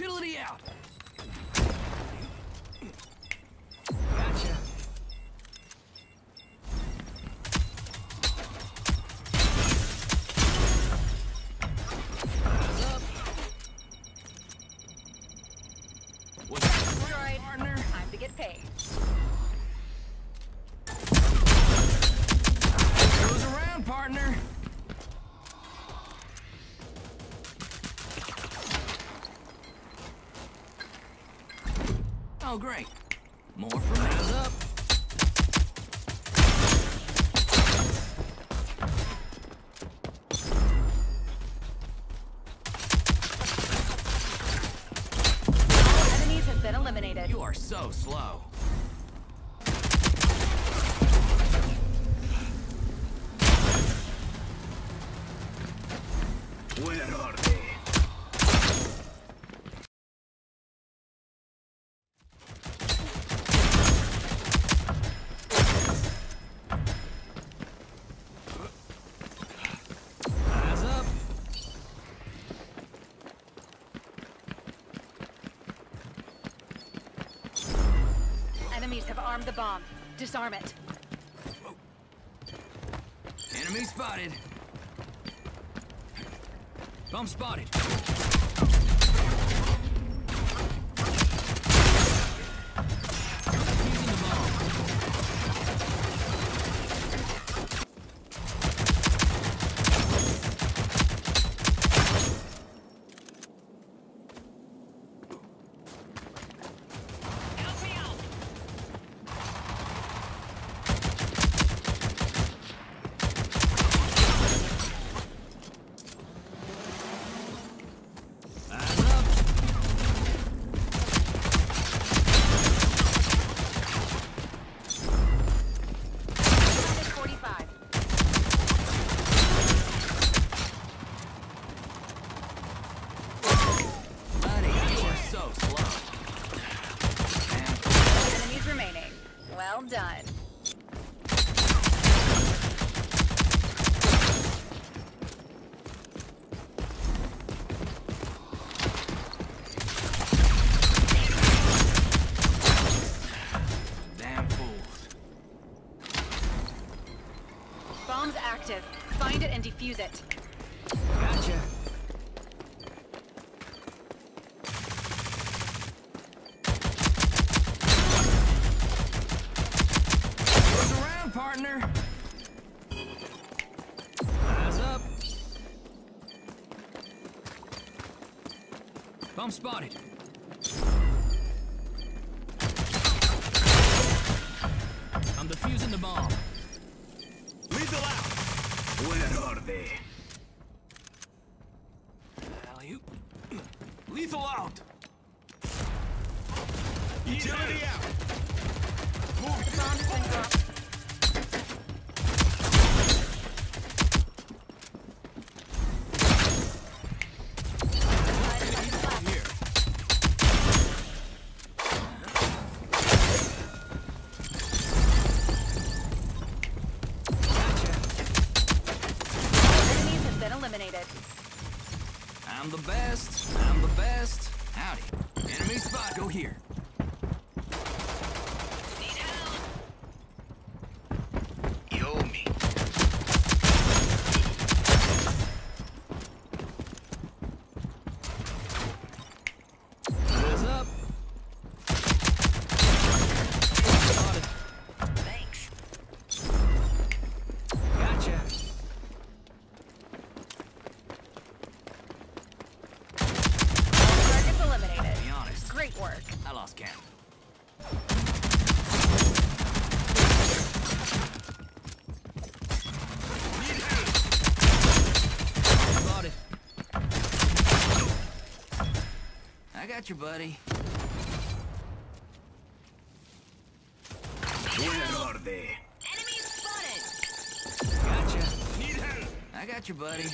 Futility out! Gotcha. Eyes up! What's that, All right, partner? Oh, great. More from Eyes up! Have armed the bomb. Disarm it. Enemy spotted. Bomb spotted. Defuse it. Gotcha. Look around, partner. Eyes up. Bomb spotted. Eliminated. I'm the best. I'm the best. Howdy. Enemy spot. Go here. Yo me. Eyes up. Spotted. Thanks. Gotcha. Targets eliminated. Be honest. Great work. I lost count. Spotted. I got you, buddy. Where are they? Enemy spotted. Gotcha. Need help! I got you, buddy.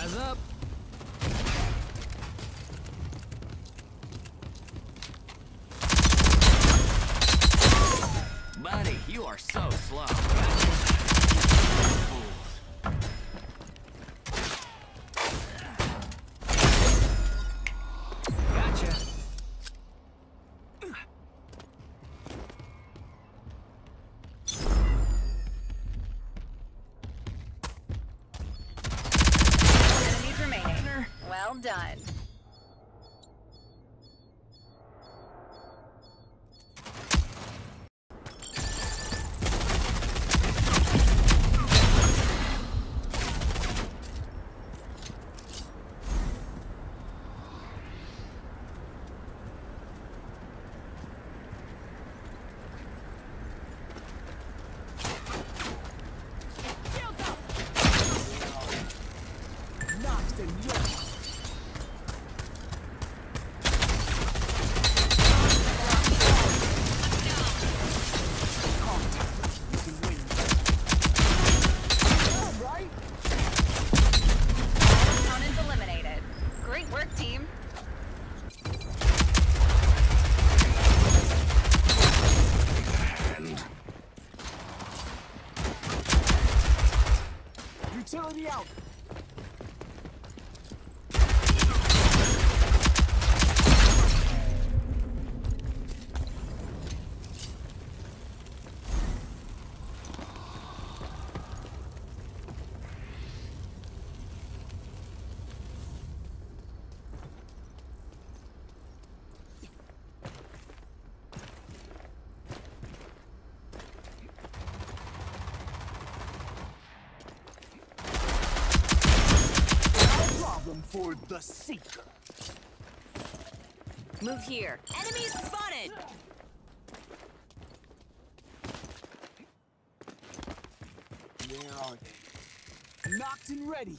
Eyes up. Buddy, you are so slow. done. Utility out! The Seeker. Move here. Enemies spotted! Where are they? Knocked and ready.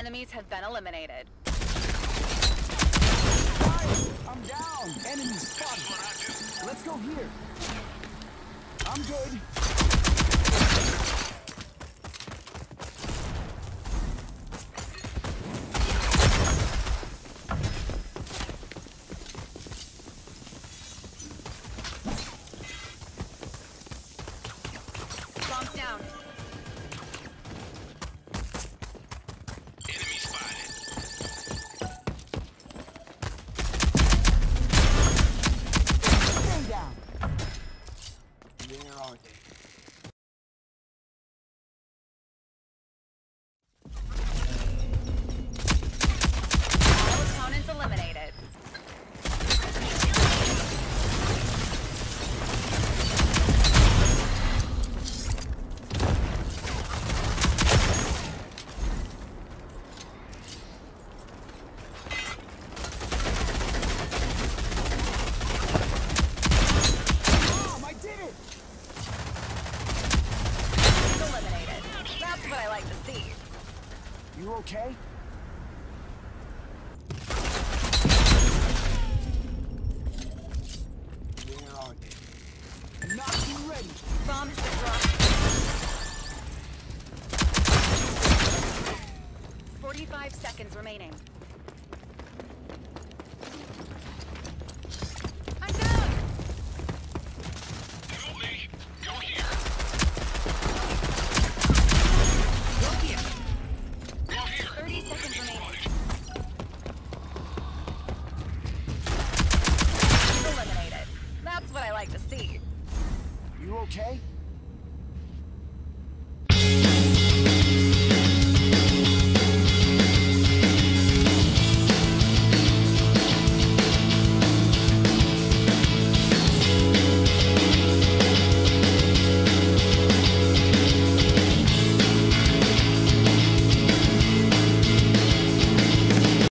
enemies have been eliminated. I'm down. Enemy spotted. Let's go here. I'm good. Down. Forty-five seconds remaining.